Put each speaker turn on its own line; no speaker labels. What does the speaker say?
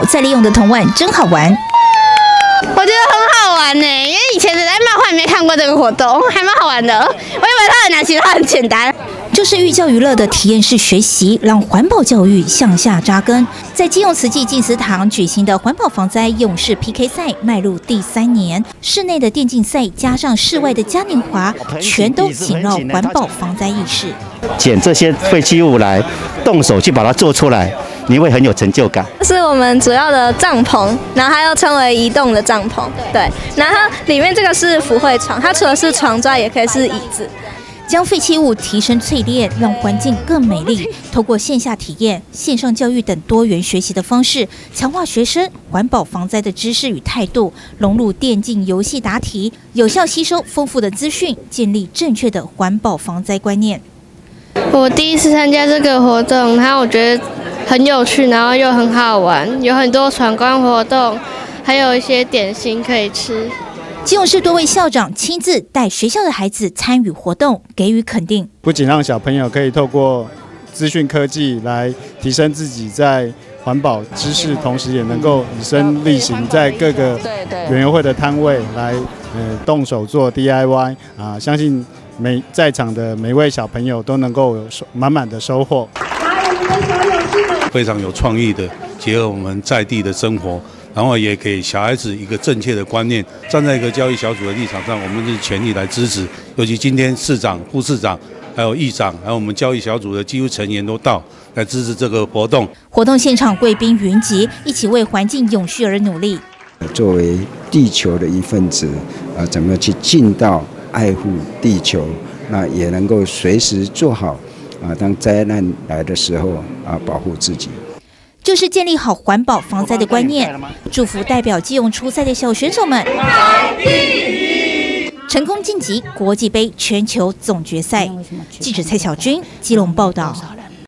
保再利用的铜碗真好玩。
我觉得很好玩呢，因为以前只在漫画里面看过这个活动，还蛮好玩的。我以为它很难，其实它很简单。
就是寓教于乐的体验式学习，让环保教育向下扎根。在基隆慈济静思堂举行的环保防灾勇士 PK 赛迈入第三年，室内的电竞赛加上室外的嘉年华，全都紧绕环保防灾意识。
捡这些废弃物来，动手去把它做出来。你会很有成就感。
这是我们主要的帐篷，然后它又称为移动的帐篷。对，然后里面这个是福慧床，它除了是床之外，也可以是椅子。
将废弃物提升淬炼，让环境更美丽。透过线下体验、线上教育等多元学习的方式，强化学生环保防灾的知识与态度，融入电竞游戏答题，有效吸收丰富的资讯，建立正确的环保防灾观念。
我第一次参加这个活动，然后我觉得。很有趣，然后又很好玩，有很多闯关活动，还有一些点心可以吃。
基隆市多位校长亲自带学校的孩子参与活动，给予肯定。
不仅让小朋友可以透过资讯科技来提升自己在环保知识，同时也能够以身力行，在各个园游会的摊位来呃动手做 DIY 啊，相信每在场的每位小朋友都能够有满满的收获。
非常有创意的，结合我们在地的生活，然后也给小孩子一个正确的观念。站在一个教育小组的立场上，我们是全力来支持。尤其今天市长、副市长、还有议长，还有我们教育小组的几乎成员都到来支持这个活动。
活动现场贵宾云集，一起为环境永续而努力。
作为地球的一份子，啊，怎么去尽到爱护地球，那也能够随时做好。啊，当灾难来的时候啊，保护自己，
就是建立好环保防灾的观念。祝福代表基隆出赛的小选手们成功晋级国际杯全球总决赛。记者蔡小军基隆报道。